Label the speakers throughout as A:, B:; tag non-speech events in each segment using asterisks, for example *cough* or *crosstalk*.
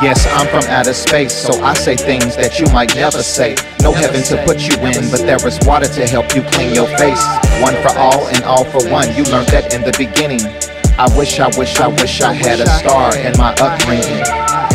A: Yes, I'm from outer space, so I say things that you might never say. No heaven to put you in, but there is water to help you clean your face. One for all and all for one, you learned that in the beginning. I wish, I wish, I wish I had a star in my upbringing.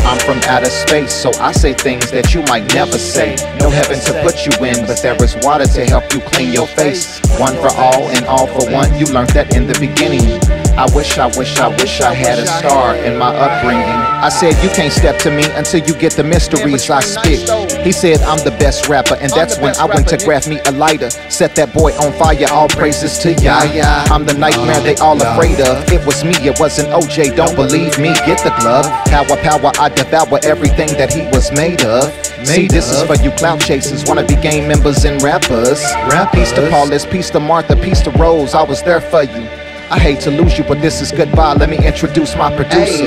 A: I'm from outer space, so I say things that you might never say. No heaven to put you in, but there is water to help you clean your face. One for all and all for one, you learned that in the beginning. I wish, I wish, I wish I had a star in my upbringing. I said, You can't step to me until you get the mysteries I spit. He said, I'm the best rapper, and that's when I went to grab me a lighter. Set that boy on fire, all praises to Yaya. I'm the nightmare they all afraid of. It was me, it wasn't OJ, don't believe me. Get the glove. Power, power, I devour everything that he was made of. See, this is for you clout chasers, wanna be gang members and rappers. Peace to Paulus, peace to Martha, peace to Rose, I was there for you. I hate to lose you, but this is goodbye. Let me introduce my producer.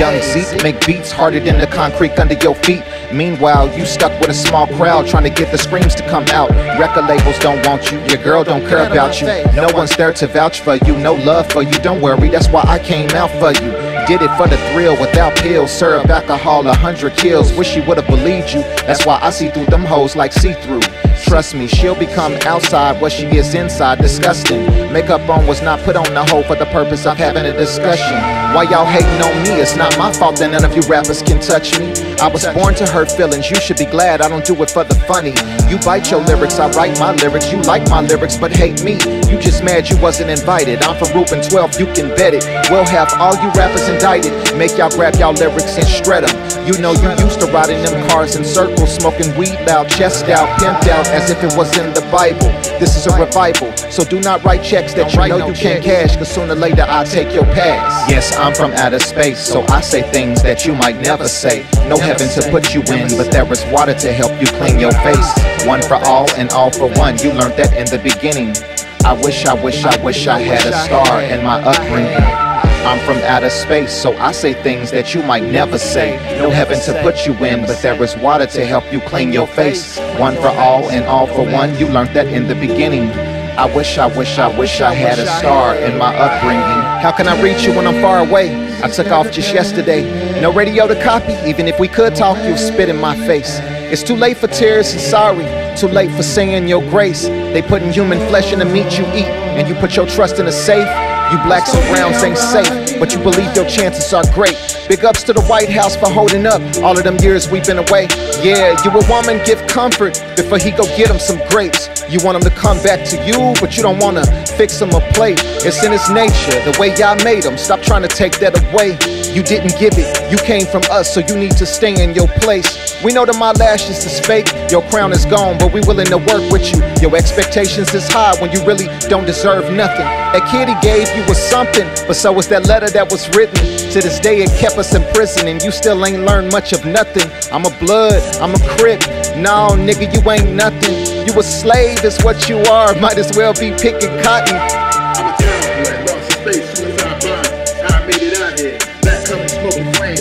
A: Young Zeke, make beats harder than the concrete under your feet. Meanwhile, you stuck with a small crowd trying to get the screams to come out. Record labels don't want you, your girl don't care about you. No one's there to vouch for you, no love for you. Don't worry, that's why I came out for you. Did it for the thrill without pills, serve alcohol, a hundred kills. Wish she would've believed you. That's why I see through them hoes like see through. Trust me, she'll become outside what she is inside. Disgusting. Makeup on was not put on the hoe for the purpose of having a discussion. Why y'all hating on me? It's not my fault that none of you rappers can touch me. I was born to hurt feelings. You should be glad I don't do it for the funny. You bite your lyrics, I write my lyrics. You like my lyrics, but hate me. You just mad you wasn't invited. I'm from Reu-Ben 12, you can bet it. We'll have all you rappers indicted. Make y'all grab y'all lyrics and shred them. You know you used to ride in them cars in circles, smoking weed loud, chest out, pimped out, as if it was in the Bible. This is a revival, so do not write checks that you know you can't cash, cause sooner or later I'll take your pass. Yes, I'm from outer space, so I say things that you might never say. No heaven to put you in, but there is water to help you clean your face. One for all and all for one, you learned that in the beginning. I wish, I wish, I wish I had a star in my upbringing. I'm from outer space, so I say things that you might never say. No heaven to put you in, but there is water to help you clean your face. One for all and all for one, you learned that in the beginning. I wish, I wish, I wish I had a star in my upbringing. How can I reach you when I'm far away? I took off just yesterday. No radio to copy, even if we could talk, you'll spit in my face. It's too late for tears and sorry, too late for saying your grace. They putting human flesh in the meat you eat, and you put your trust in a safe. You blacks browns ain't safe, but you believe your chances are great. Big ups to the White House for holding up all of them years we've been away. Yeah, you a woman, give comfort before he go get him some grapes. You want him to come back to you, but you don't wanna fix him a plate. It's in his nature, the way y'all made him. Stop trying to take that away. You didn't give it, you came from us, so you need to stay in your place. We know that my lashes is fake, your crown is gone, but we willing to work with you. Your expectations is high when you really don't deserve nothing. That kid he gave you was something, but so was that letter that was written. To this day it kept us in prison, and you still ain't learned much of nothing. I'm a blood, I'm a crip. No, nigga, you ain't nothing. You a slave, is what you are. *laughs* Might as well be picking cotton.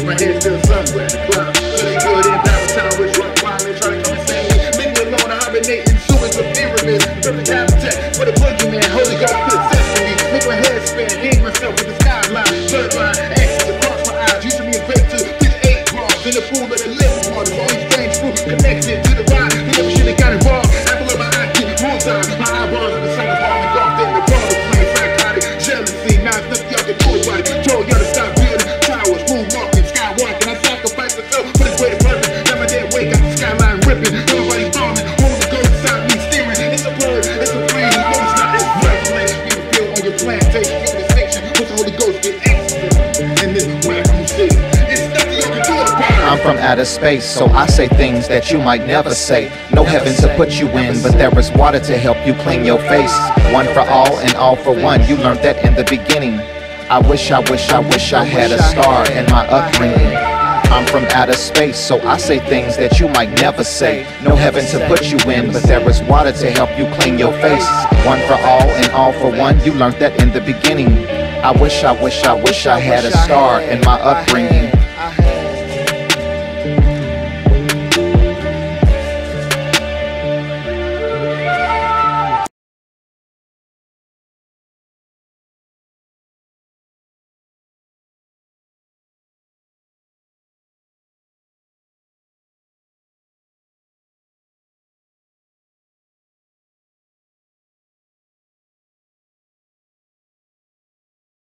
B: My head still somewhere.
A: I'm from outer space, so I say things that you might never say. No heaven to put you in, but there is water to help you clean your face. One for all and all for one, you learned that in the beginning. I wish, I wish, I wish I had a star in my upbringing. I'm from outer space, so I say things that you might never say. No heaven to put you in, but there is water to help you clean your face. One for all and all for one, you learned that in the beginning. I wish, I wish, I wish I had a star in my upbringing.